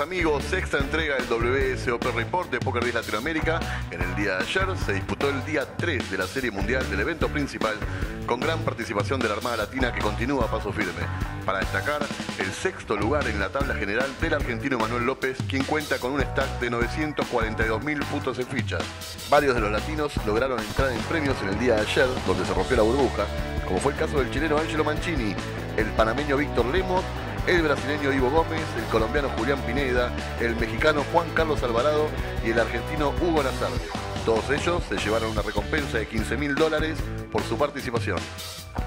Amigos, sexta entrega del WSOP Report de Poker 10 Latinoamérica. En el día de ayer se disputó el día 3 de la Serie Mundial del evento principal, con gran participación de la Armada Latina que continúa a paso firme. Para destacar, el sexto lugar en la tabla general del argentino Manuel López, quien cuenta con un stack de 942 mil puntos en fichas. Varios de los latinos lograron entrar en premios en el día de ayer, donde se rompió la burbuja, como fue el caso del chileno Angelo Mancini, el panameño Víctor Lemos, el brasileño Ivo Gómez, el colombiano Julián Pineda, el mexicano Juan Carlos Alvarado y el argentino Hugo Nazar. Todos ellos se llevaron una recompensa de 15 mil dólares por su participación.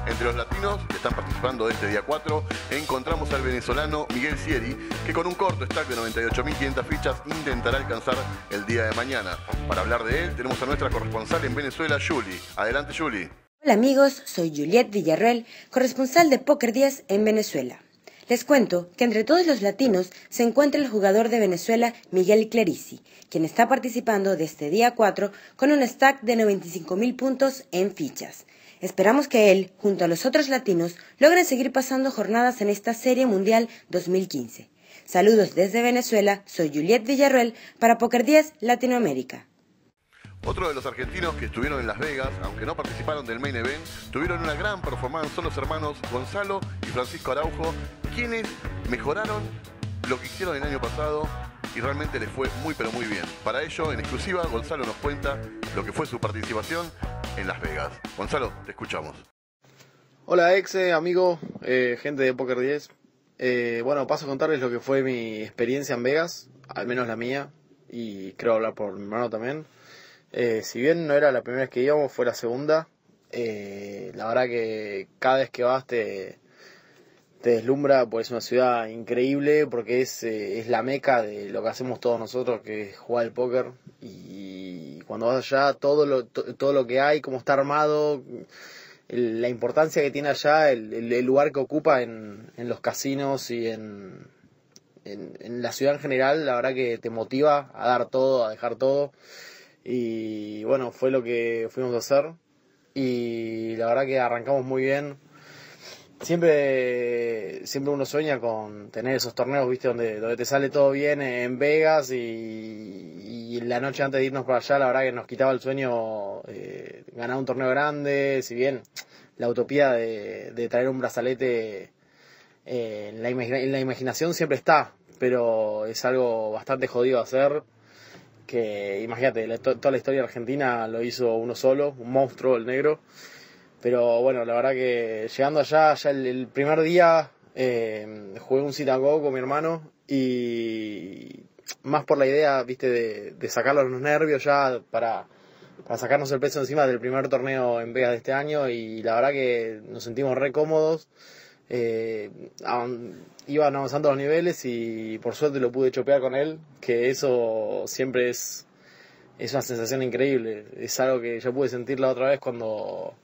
Entre los latinos que están participando de este día 4, encontramos al venezolano Miguel Sieri, que con un corto stack de 98.500 fichas intentará alcanzar el día de mañana. Para hablar de él, tenemos a nuestra corresponsal en Venezuela, Julie. Adelante, Julie. Hola amigos, soy Juliette Villarreal, corresponsal de Poker 10 en Venezuela. Les cuento que entre todos los latinos se encuentra el jugador de Venezuela Miguel Clarici, quien está participando de este día 4 con un stack de 95 mil puntos en fichas. Esperamos que él, junto a los otros latinos, logren seguir pasando jornadas en esta Serie Mundial 2015. Saludos desde Venezuela, soy Juliette Villarreal para Poker 10 Latinoamérica. Otro de los argentinos que estuvieron en Las Vegas, aunque no participaron del main event, tuvieron una gran performance. Son los hermanos Gonzalo y Francisco Araujo, quienes mejoraron lo que hicieron el año pasado y realmente les fue muy pero muy bien. Para ello, en exclusiva, Gonzalo nos cuenta lo que fue su participación en Las Vegas. Gonzalo, te escuchamos. Hola exe, amigo, eh, gente de Poker 10. Eh, bueno, paso a contarles lo que fue mi experiencia en Vegas, al menos la mía, y creo hablar por mi hermano también. Eh, si bien no era la primera vez que íbamos, fue la segunda. Eh, la verdad que cada vez que vas te, te deslumbra, pues es una ciudad increíble, porque es, eh, es la meca de lo que hacemos todos nosotros, que es jugar al póker. Y cuando vas allá, todo lo, todo lo que hay, cómo está armado, la importancia que tiene allá, el, el, lugar que ocupa en, en los casinos y en, en la ciudad en general, la verdad que te motiva a dar todo, a dejar todo. Y bueno, fue lo que fuimos a hacer. Y la verdad que arrancamos muy bien. Siempre, siempre uno sueña con tener esos torneos, viste, donde, donde te sale todo bien en Vegas y, la noche antes de irnos para allá, la verdad que nos quitaba el sueño eh, ganar un torneo grande, si bien la utopía de, de traer un brazalete eh, en, la la imaginación siempre está, pero es algo bastante jodido hacer que imagínate, toda la historia argentina lo hizo uno solo, un monstruo, el negro. Pero bueno, la verdad que llegando allá, ya el, primer día eh, jugué un sitago con mi hermano y más por la idea, viste, de, de sacarlos los nervios ya para, para sacarnos el peso encima del primer torneo en Vegas de este año y la verdad que nos sentimos re cómodos. Eh, iban avanzando los niveles y por suerte lo pude chopear con él, que eso siempre es, es una sensación increíble. Es algo que yo pude sentir la otra vez cuando,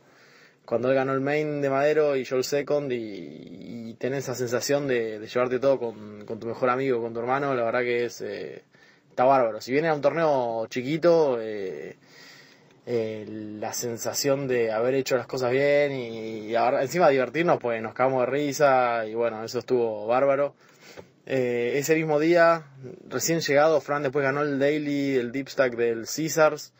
cuando él ganó el main de Madero y yo el second y, y esa sensación de, llevarte todo con, tu mejor amigo, con tu hermano, la verdad que es... Eh, está bárbaro. Si viene a un torneo chiquito, eh, eh, la sensación de haber hecho las cosas bien y, ahora, encima divertirnos, pues nos cagamos de risa y bueno, eso estuvo bárbaro. Eh, ese mismo día, recién llegado, Fran después ganó el Daily, el Deep Stack del Caesars.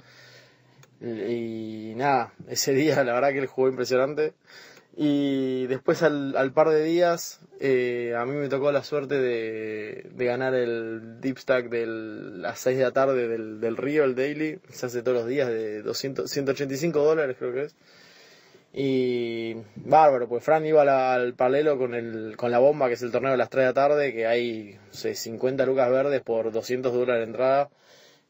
Y, nada, ese día la verdad que él jugó impresionante. Y después al, par de días eh, a mí me tocó la suerte de, ganar el Deep Stack de las 6 de la tarde del, Río, el Daily. Se hace todos los días de 200, 185 dólares creo que es. Y bárbaro, pues Fran iba al paralelo con, el, con la bomba, que es el torneo de las 3 de la tarde, que hay no sé, 50 lucas verdes por 200 dólares de entrada.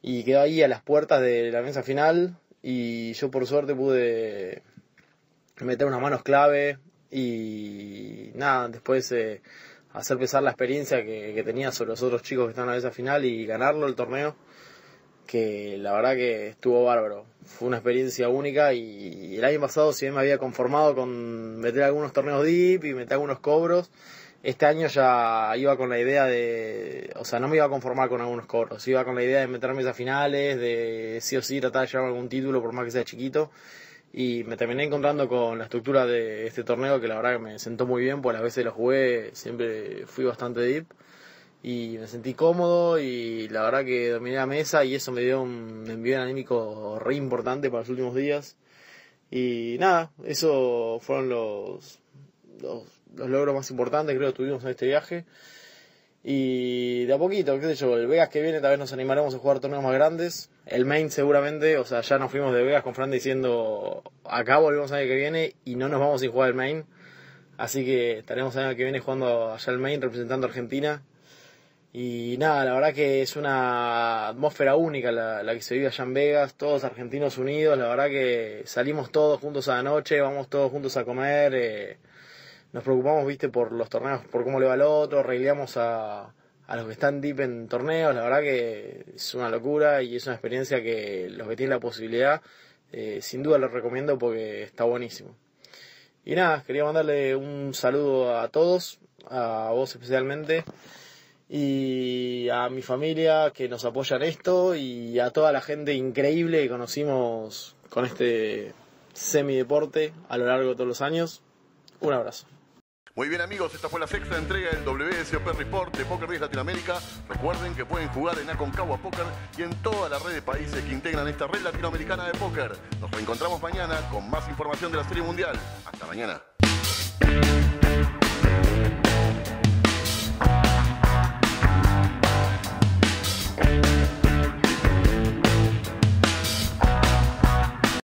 Y quedó ahí a las puertas de la mesa final. Y yo por suerte pude meter unas manos clave y nada, después eh, hacer pesar la experiencia que, que, tenía sobre los otros chicos que están a esa final y ganarlo el torneo, que la verdad que estuvo bárbaro. Fue una experiencia única y el año pasado si bien me había conformado con meter algunos torneos deep y meter algunos cobros, este año ya iba con la idea de, o sea, no me iba a conformar con algunos cobros, iba con la idea de meterme a finales, de sí o sí tratar de llevar algún título por más que sea chiquito y me terminé encontrando con la estructura de este torneo que la verdad que me sentó muy bien, pues las veces lo jugué siempre fui bastante deep y me sentí cómodo y la verdad que dominé la mesa y eso me dio un envío anímico re importante para los últimos días. Y nada, eso fueron los, los, logros más importantes creo que tuvimos en este viaje. Y de a poquito, qué sé yo, el Vegas que viene tal vez nos animaremos a jugar torneos más grandes. El main seguramente, o sea, ya nos fuimos de Vegas con Fran diciendo acá volvemos el año que viene y no nos vamos sin jugar el main. Así que estaremos el año que viene jugando allá el main representando a Argentina. Y nada, la verdad que es una atmósfera única la, que se vive allá en Vegas, todos argentinos unidos, la verdad que salimos todos juntos a la noche, vamos todos juntos a comer, eh, nos preocupamos, viste, por los torneos, por cómo le va al otro, reileamos a, a los que están deep en torneos, la verdad que es una locura y es una experiencia que los que tienen la posibilidad, eh, sin duda lo recomiendo porque está buenísimo. Y nada, quería mandarle un saludo a todos, a vos especialmente y a mi familia que nos apoya en esto y a toda la gente increíble que conocimos con este semideporte a lo largo de todos los años. Un abrazo. Muy bien amigos, esta fue la sexta entrega del WSOP Report de Poker 10 Latinoamérica. Recuerden que pueden jugar en Aconcagua Poker y en toda la red de países que integran esta red latinoamericana de póker. Nos reencontramos mañana con más información de la Serie Mundial. Hasta mañana.